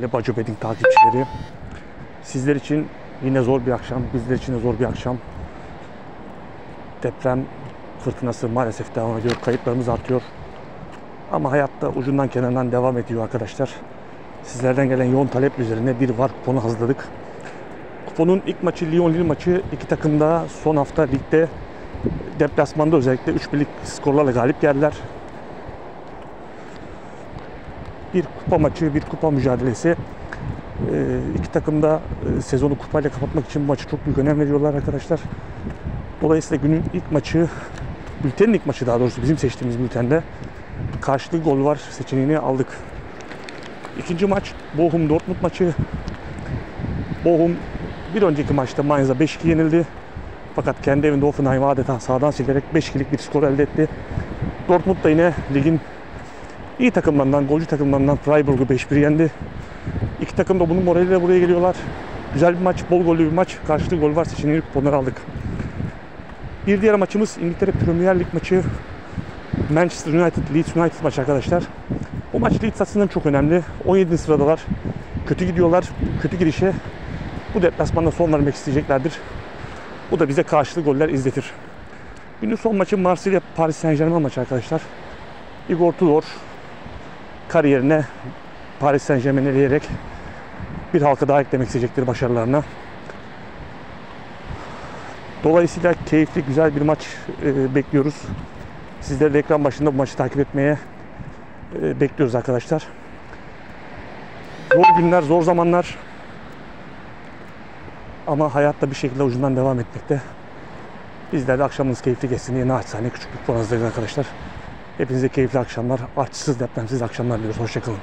Ve Baco Bedding takipçileri. Sizler için yine zor bir akşam, bizler için de zor bir akşam. Deprem fırtınası maalesef devam ediyor. Kayıplarımız artıyor. Ama hayatta ucundan kenarından devam ediyor arkadaşlar. Sizlerden gelen yoğun talep üzerine bir var kuponu hazırladık. Kuponun ilk maçı Lyon Lille maçı. İki takım da son hafta ligde deplasmanda özellikle 3 birlik skorlarla galip geldiler. Bir kupa maçı, bir kupa mücadelesi. Ee, iki takım da e, sezonu kupayla kapatmak için bu maçı çok büyük önem veriyorlar arkadaşlar. Dolayısıyla günün ilk maçı, bültenin ilk maçı daha doğrusu bizim seçtiğimiz bültende karşılıklı gol var seçeneğini aldık. İkinci maç Bochum Dortmund maçı. Bochum bir önceki maçta Mainz'a 5-2 yenildi. Fakat kendi evinde Hoffenheim'i adeta sağdan silerek 5-2'lik bir skor elde etti. Dortmund da yine ligin İyi takımlarından, golcü takımlarından Freiburg'u 5-1 yendi. İki takım da bunun moraliyle buraya geliyorlar. Güzel bir maç, bol gollü bir maç. Karşılıklı gol var seçeneği kuponları aldık. Bir diğer maçımız İngiltere Premier Lig maçı. Manchester United, Leeds United maçı arkadaşlar. Bu maç Leeds açısından çok önemli. 17. sıradalar. Kötü gidiyorlar. Kötü girişe bu deplasmanda son vermek isteyeceklerdir. Bu da bize karşılıklı goller izletir. Günün son maçı Marsilya Paris Saint Germain maçı arkadaşlar. Igor Tudor kariyerine Paris Saint Germain'i eleyerek bir halka daha eklemek isteyecektir başarılarına. Dolayısıyla keyifli, güzel bir maç e, bekliyoruz. Sizleri de ekran başında bu maçı takip etmeye e, bekliyoruz arkadaşlar. Zor günler, zor zamanlar. Ama hayatta bir şekilde ucundan devam etmekte. Bizler de akşamınız keyifli geçsin diye naçizane küçük bir hazırladık arkadaşlar. Hepinize keyifli akşamlar, artçısız depremsiz akşamlar diliyoruz. Hoşçakalın.